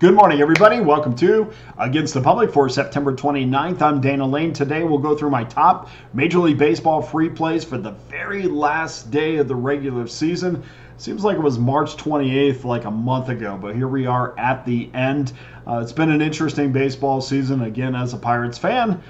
Good morning, everybody. Welcome to Against the Public for September 29th. I'm Dana Lane. Today we'll go through my top Major League Baseball free plays for the very last day of the regular season. Seems like it was March 28th, like a month ago, but here we are at the end. Uh, it's been an interesting baseball season. Again, as a Pirates fan,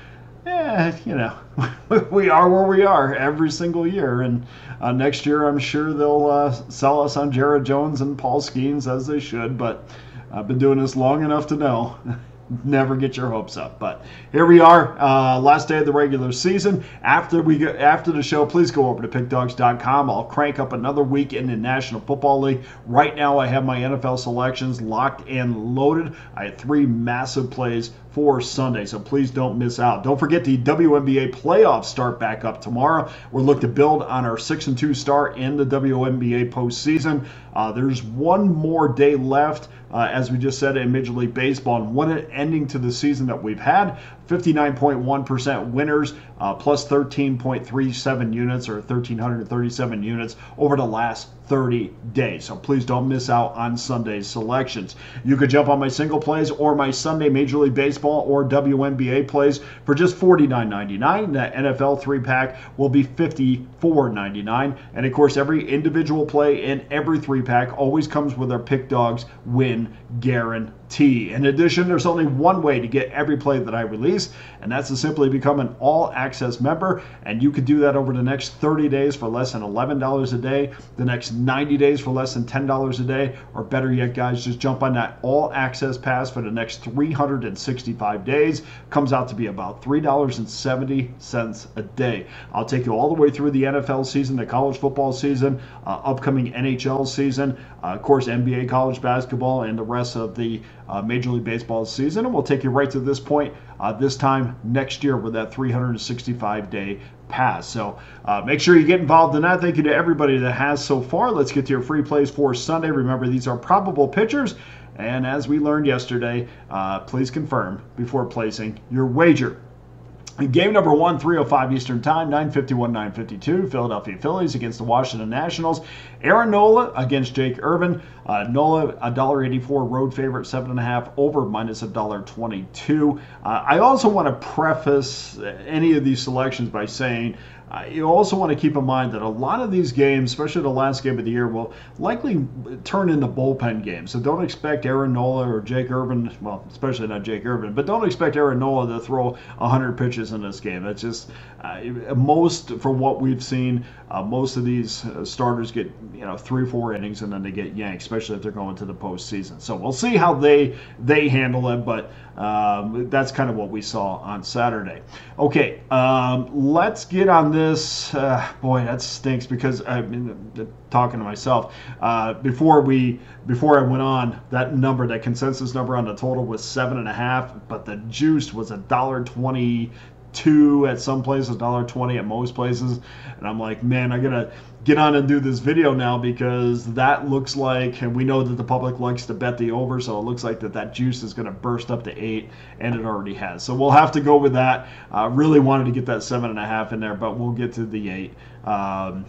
eh, you know, we are where we are every single year. And uh, next year, I'm sure they'll uh, sell us on Jared Jones and Paul Skenes as they should, but. I've been doing this long enough to know. Never get your hopes up. But here we are, uh, last day of the regular season. After we get after the show, please go over to pickdawgz.com. I'll crank up another week in the National Football League. Right now, I have my NFL selections locked and loaded. I had three massive plays for Sunday, so please don't miss out. Don't forget the WNBA playoffs start back up tomorrow. We're looking to build on our six and two start in the WNBA postseason. Uh, there's one more day left uh, as we just said in Major League Baseball. And what an ending to the season that we've had 59.1% winners, uh, plus 13.37 units or 1,337 units over the last 30 days. So please don't miss out on Sunday's selections. You could jump on my single plays or my Sunday Major League Baseball or WNBA plays for just $49.99. That NFL three pack will be $54.99. And of course, every individual play in every three pack always comes with our Pick Dawgz win guarantee. T. In addition, there's only one way to get every play that I release, and that's to simply become an all access member. And you could do that over the next 30 days for less than $11 a day, the next 90 days for less than $10 a day, or better yet, guys, just jump on that all access pass for the next 365 days. Comes out to be about $3.70 a day. I'll take you all the way through the NFL season, the college football season, uh, upcoming NHL season, uh, of course, NBA college basketball, and the rest of the uh, Major League Baseball season. And we'll take you right to this point uh, this time next year with that 365 day pass. So uh, make sure you get involved in that. Thank you to everybody that has so far. Let's get to your free plays for Sunday. Remember, these are probable pitchers. And as we learned yesterday, uh, please confirm before placing your wager. Game number one, 305 Eastern Time, 951, 952. Philadelphia Phillies against the Washington Nationals. Aaron Nola against Jake Irvin. Uh, Nola, $1.84 road favorite, 7.5 over minus $1.22. Uh, I also want to preface any of these selections by saying uh, you also want to keep in mind that a lot of these games, especially the last game of the year, will likely turn into bullpen games. So don't expect Aaron Nola or Jake Irvin, well, especially not Jake Irvin, but don't expect Aaron Nola to throw 100 pitches in this game. That's just uh, most, from what we've seen, uh, most of these uh, starters get you know three, four innings and then they get yanked, especially if they're going to the postseason. So we'll see how they they handle it, but um, that's kind of what we saw on Saturday. Okay, um, let's get on this. Uh, boy, that stinks because I've been talking to myself uh, before we before I went on. That number, that consensus number on the total was seven and a half, but the juice was a dollar twenty two at some places, a dollar twenty at most places, and I'm like, man, I gotta get on and do this video now because that looks like, and we know that the public likes to bet the over, so it looks like that that juice is going to burst up to eight, and it already has. So we'll have to go with that. Uh, really wanted to get that seven and a half in there, but we'll get to the eight. Um,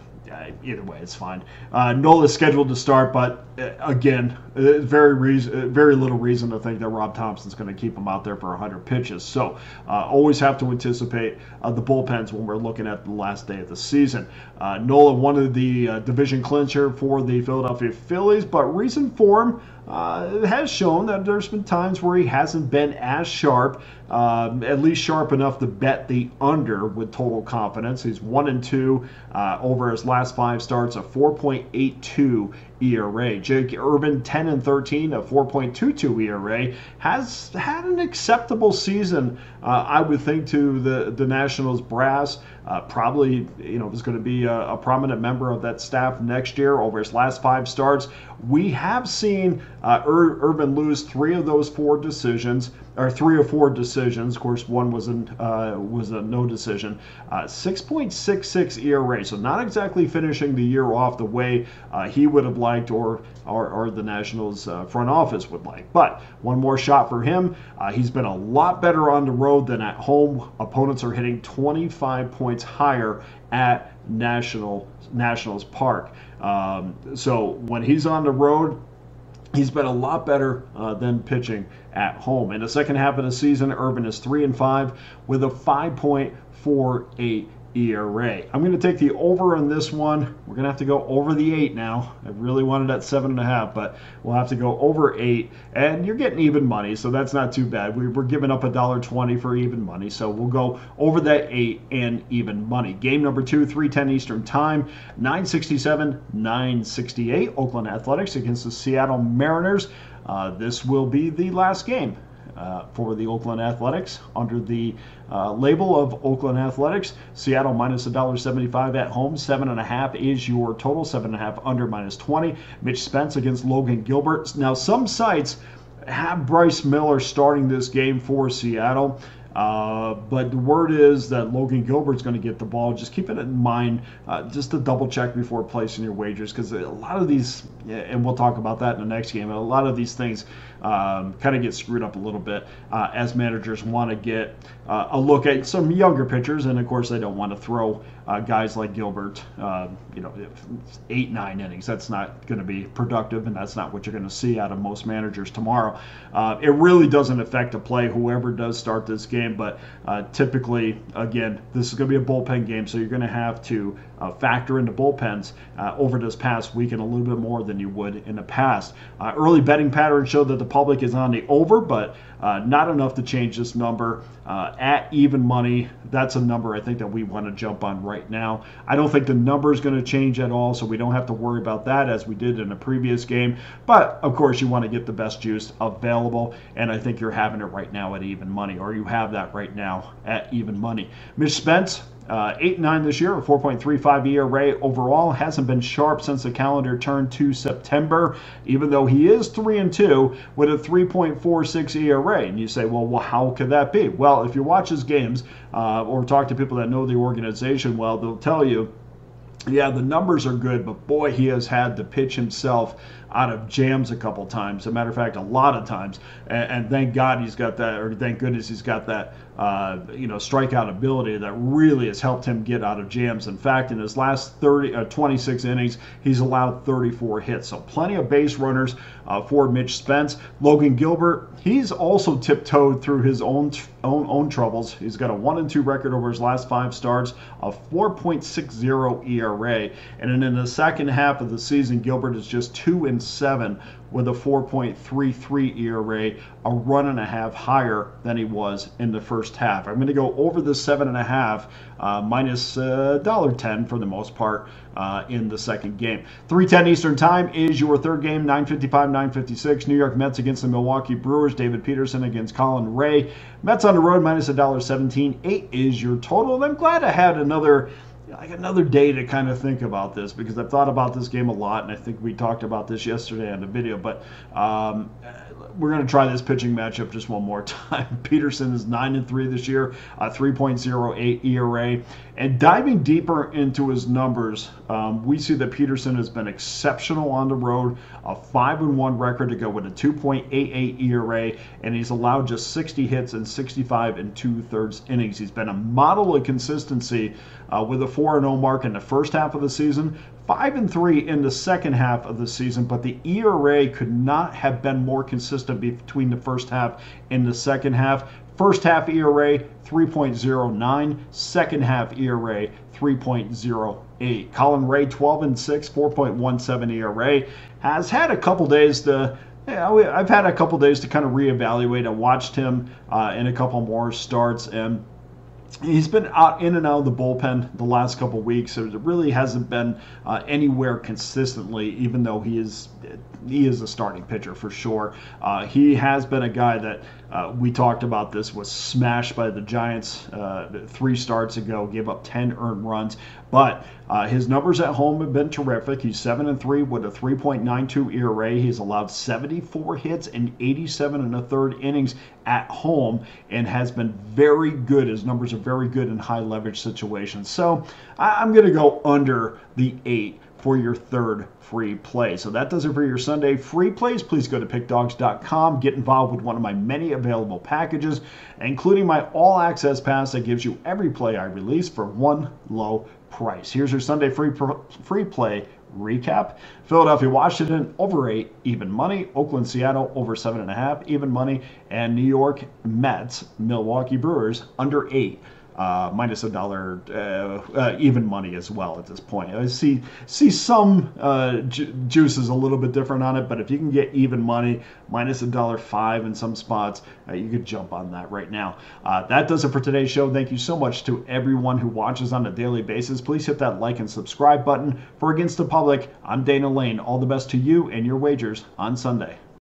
either way, it's fine. Uh, is scheduled to start, but uh, again, uh, very reason, uh, very little reason to think that Rob Thomson's going to keep him out there for 100 pitches. So always have to anticipate the bullpens when we're looking at the last day of the season. Nola wanted the division clincher for the Philadelphia Phillies, but recent form uh, has shown that there's been times where he hasn't been as sharp, um, at least sharp enough to bet the under with total confidence. He's one and two uh, over his last five starts, a 4.82 ERA. Jake Irvin, 10 and 13, a 4.22 ERA, has had an acceptable season, uh, I would think, to the, the Nationals brass. Uh, probably, you know, is going to be a, a, prominent member of that staff next year over his last five starts. We have seen uh, Ir- Irvin lose three of those four decisions, or three or four decisions. Of course, one was uh, was a no decision. Uh, 6.66 ERA, so not exactly finishing the year off the way uh, he would have liked or or, or the Nationals uh, front office would like. But one more shot for him. He's been a lot better on the road than at home. Opponents are hitting 25 points higher at National Nationals Park. Um, so when he's on the road, he's been a lot better uh, than pitching at home. In the second half of the season, Irvin is three and five with a 5.48 ERA. I'm going to take the over on this one. We're going to have to go over the eight now. I really wanted at seven and a half, but we'll have to go over eight. And you're getting even money, so that's not too bad. We, are giving up a dollar twenty for even money, so we'll go over that eight and even money. Game number two, 3:10 Eastern Time, 967, 968. Oakland Athletics against the Seattle Mariners. Uh, this will be the last game uh, for the Oakland Athletics under the uh, label of Oakland Athletics. Seattle minus $1.75 at home. Seven and a half is your total. Seven and a half under minus 20. Mitch Spence against Logan Gilbert. Now, some sites have Bryce Miller starting this game for Seattle. Uh, but the word is that Logan Gilbert's going to get the ball. Just keep it in mind, uh, just to double check before placing your wagers, because a lot of these, and we'll talk about that in the next game. A lot of these things um, kind of get screwed up a little bit uh, as managers want to get uh, a look at some younger pitchers, and of course they don't want to throw uh, guys like Gilbert, um, you know, eight nine innings. That's not going to be productive, and that's not what you're going to see out of most managers tomorrow. Uh, it really doesn't affect the play whoever does start this game, but uh, typically, again, this is going to be a bullpen game, so you're going to have to uh, factor into bullpens over this past week weekend a little bit more than you would in the past. early betting patterns show that the public is on the over, but uh, not enough to change this number. Uh, at even money, that's a number I think that we want to jump on right now. I don't think the number is going to change at all, so we don't have to worry about that as we did in a previous game. But of course, you want to get the best juice available, and I think you're having it right now at even money, or you have that right now at even money. Mitch Spence, uh, 8 9 this year, a 4.35 ERA overall. Hasn't been sharp since the calendar turned to September, even though he is 3 and 2 with a 3.46 ERA. And you say, well, well how could that be? Well, if you watch his games uh, or talk to people that know the organization well, they'll tell you yeah, the numbers are good, but boy, he has had to pitch himself out of jams a couple times. As a matter of fact, a lot of times. And, and thank God he's got that, or thank goodness he's got that, uh, you know, strikeout ability that really has helped him get out of jams. In fact, in his last 30, uh, 26 innings, he's allowed 34 hits. So plenty of base runners uh, for Mitch Spence. Logan Gilbert, he's also tiptoed through his own own own troubles. He's got a one and two record over his last five starts, a 4.60 ERA, and then in the second half of the season, Gilbert is just two and seven with a 4.33 ERA, a run and a half higher than he was in the first half. I'm going to go over the seven and a half uh, minus $1.10 uh, for the most part uh, in the second game. 3:10 Eastern Time is your third game. 9:55, 9:56. New York Mets against the Milwaukee Brewers. David Peterson against Colin Rea. Mets on the road minus $1.17. Eight is your total. And I'm glad I had another like another day to kind of think about this because I've thought about this game a lot, and I think we talked about this yesterday on the video. But um, we're going to try this pitching matchup just one more time. Peterson is nine and three this year, a 3.08 ERA, and diving deeper into his numbers, um, we see that Peterson has been exceptional on the road, a five and one record to go with a 2.88 ERA, and he's allowed just 60 hits in 65 and two thirds innings. He's been a model of consistency uh, with a 4 0 mark in the first half of the season, 5 and 3 in the second half of the season, but the ERA could not have been more consistent between the first half and the second half. First half ERA 3.09, second half ERA 3.08. Colin Rea 12 and 6, 4.17 ERA has had a couple days to yeah, I've had a couple days to kind of reevaluate. I watched him uh, in a couple more starts, and he's been out in and out of the bullpen the last couple weeks so it really hasn't been uh, anywhere consistently even though he is he is a starting pitcher for sure. Uh, he has been a guy that uh, we talked about this was smashed by the giants uh, three starts ago gave up 10 earned runs but uh, his numbers at home have been terrific. He's 7 and 3 with a 3.92 ERA. He's allowed 74 hits and 87 and a third innings at home and has been very good. His numbers are very good in high leverage situations. So I'm going to go under the 8 for your third free play. So that does it for your Sunday free plays. Please go to pickdawgz.com, get involved with one of my many available packages, including my all access pass that gives you every play I release for one low price. Here's your Sunday free free play recap. Philadelphia, Washington over eight, even money. Oakland, Seattle over seven and a half, even money. And New York Mets, Milwaukee Brewers under eight uh, minus a dollar, uh, uh, even money as well at this point. I see see some uh, ju- juices a little bit different on it, but if you can get even money, minus a dollar five in some spots, uh, you could jump on that right now. That does it for today's show. Thank you so much to everyone who watches on a daily basis. Please hit that like and subscribe button. For Against the Public, I'm Dana Lane. All the best to you and your wagers on Sunday.